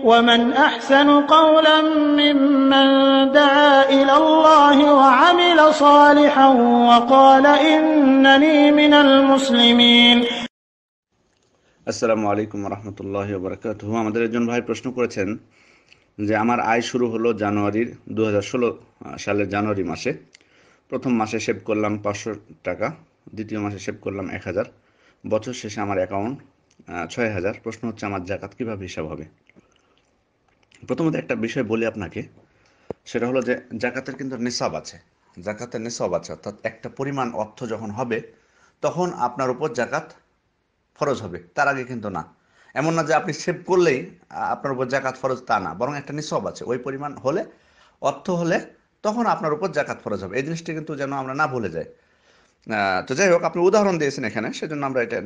ومن أحسن قولا ممن دعا إلى الله وعمل صالحا وقال إنني من المسلمين আসসালামু আলাইকুম রহমতুল্লাহ বরকাত আমাদের একজন ভাই প্রশ্ন করেছেন যে আমার আয় শুরু হলো জানুয়ারির দু সালের জানুয়ারি মাসে প্রথম মাসে সেভ করলাম পাঁচশো টাকা দ্বিতীয় মাসে সেভ করলাম এক হাজার বছর শেষে আমার অ্যাকাউন্ট ছয় হাজার প্রশ্ন হচ্ছে আমার জাকাত কীভাবে হিসাব হবে প্রথমত একটা বিষয় বলি আপনাকে, সেটা হলো যে জাকাতের কিন্তু নিসাব আছে। জাকাতের নিসাব আছে, অর্থাৎ একটা পরিমাণ অর্থ যখন হবে, তখন আপনার উপর জাকাত ফরজ হবে, তার আগে কিন্তু না। এমন না যে আপনি সেভ করলেই আপনার উপর জাকাত ফরজ, তা না, বরং একটা নিসব আছে। ওই পরিমাণ হলে, অর্থ হলে, তখন আপনার উপর জাকাত ফরজ হবে। এই জিনিসটি কিন্তু যেন আমরা না ভুলে যাই। তো যাই হোক, আপনি উদাহরণ দিয়েছেন এখানে, সেজন্য আমরা এটা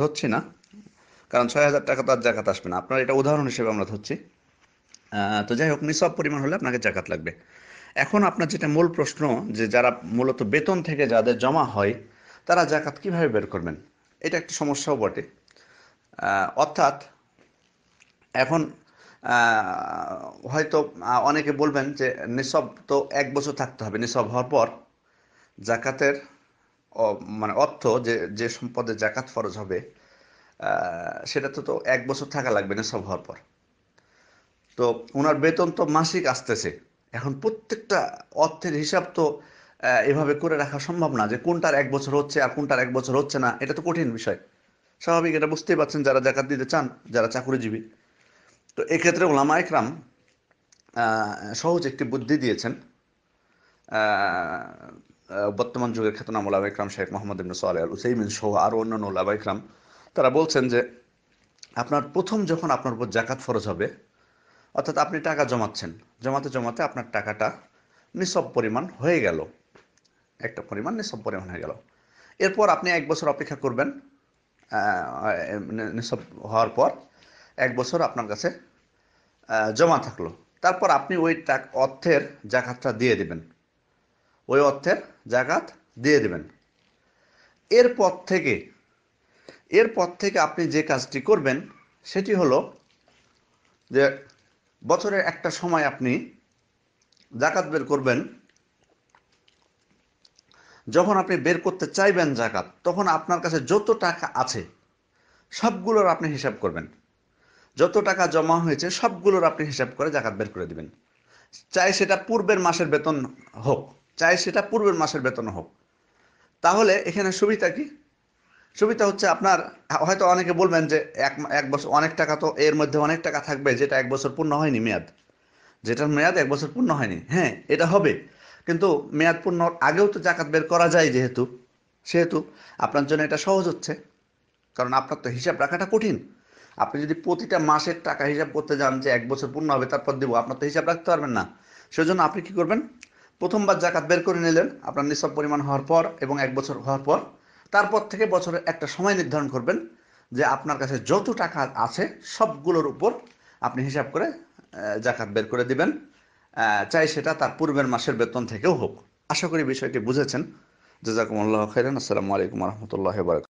ধরছি না। কারণ ছয় হাজার টাকা তো আর জাকাত আসবে না। আপনার এটা উদাহরণ হিসেবে আমরা ধরছি। তো যাই হোক, নিসব পরিমাণ হলে আপনাকে জাকাত লাগবে। এখন আপনার যেটা মূল প্রশ্ন, যে যারা মূলত বেতন থেকে যাদের জমা হয়, তারা জাকাত কীভাবে বের করবেন? এটা একটা সমস্যাও বটে। অর্থাৎ এখন হয়তো অনেকে বলবেন যে নিসব তো এক বছর থাকতে হবে, নিসব হওয়ার পর জাকাতের মানে অর্থ যে যে সম্পদে জাকাত ফরজ হবে সেটা তো তো এক বছর থাকা লাগবে নিসব হওয়ার পর। তো ওনার বেতন তো মাসিক আসতেছে। এখন প্রত্যেকটা অর্থের হিসাব তো এভাবে করে রাখা সম্ভব না যে কোনটার এক বছর হচ্ছে আর কোনটার এক বছর হচ্ছে না, এটা তো কঠিন বিষয়। স্বাভাবিক এটা বুঝতেই পারছেন যারা জাকাত দিতে চান, যারা চাকুরিজীবী। তো এক্ষেত্রে ওলামা একরাম সহজ একটি বুদ্ধি দিয়েছেন। বর্তমান যুগের খ্যাতনাম ওলামা ইকরাম শেখ মোহাম্মদ ইবন সোয়াল আল উসাইমিন সহ আরও অন্যান্য ওলামা ইকরাম তারা বলছেন যে আপনার প্রথম যখন আপনার উপর জাকাত ফরজ হবে অর্থাৎ আপনি টাকা জমাচ্ছেন। জমাতে জমাতে আপনার টাকাটা নিসব পরিমাণ হয়ে গেল। একটা পরিমাণ নিসব পরিমাণ হয়ে গেল। এরপর আপনি এক বছর অপেক্ষা করবেন নিসব হওয়ার পর এক বছর আপনার কাছে জমা থাকল। তারপর আপনি ওই অর্থের জাকাতটা দিয়ে দিবেন। ওই অর্থের জাকাত দিয়ে দিবেন। এরপর থেকে এরপর থেকে আপনি যে কাজটি করবেন, সেটি হলো যে বছরের একটা সময় আপনি জাকাত বের করবেন। যখন আপনি বের করতে চাইবেন জাকাত, তখন আপনার কাছে যত টাকা আছে, সবগুলোর আপনি হিসাব করবেন। যত টাকা জমা হয়েছে, সবগুলোর আপনি হিসাব করে জাকাত বের করে দিবেন। চাই সেটা পূর্বের মাসের বেতন হোক, চাই সেটা পূর্বের মাসের বেতন হোক। তাহলে এখানে সুবিধা কি? সুবিধা হচ্ছে আপনার, হয়তো অনেকে বলবেন যে এক এক বছর, অনেক টাকা তো এর মধ্যে অনেক টাকা থাকবে, যেটা এক বছর পূর্ণ হয়নি, মেয়াদ। যেটার মেয়াদ এক বছর পূর্ণ হয়নি। হ্যাঁ এটা হবে। কিন্তু মেয়াদ পূর্ণ আগেও তো জাকাত বের করা যায় যেহেতু, সেহেতু আপনার জন্য এটা সহজ হচ্ছে। কারণ আপনার তো হিসাব রাখাটা কঠিন। আপনি যদি প্রতিটা মাসের টাকা হিসাব করতে যান যে এক বছর পূর্ণ হবে, তারপর দেবো, আপনার তো হিসাব রাখতে পারবেন না। সেজন্য আপনি কি করবেন? প্রথমবার জাকাত বের করে নিলেন, আপনার নিঃসব পরিমাণ হওয়ার পর এবং এক বছর হওয়ার পর তারপর থেকে বছরের একটা সময় নির্ধারণ করবেন যে আপনার কাছে যত টাকা আছে সবগুলোর উপর আপনি হিসাব করে জাকাত বের করে দিবেন। চাই সেটা তার পূর্বের মাসের বেতন থেকেও হোক। আশা করি বিষয়টি বুঝেছেন। জাজাকুমুল্লাহ খেরেন আসসালামু আলাইকুম রহমতুল্লাহ বারক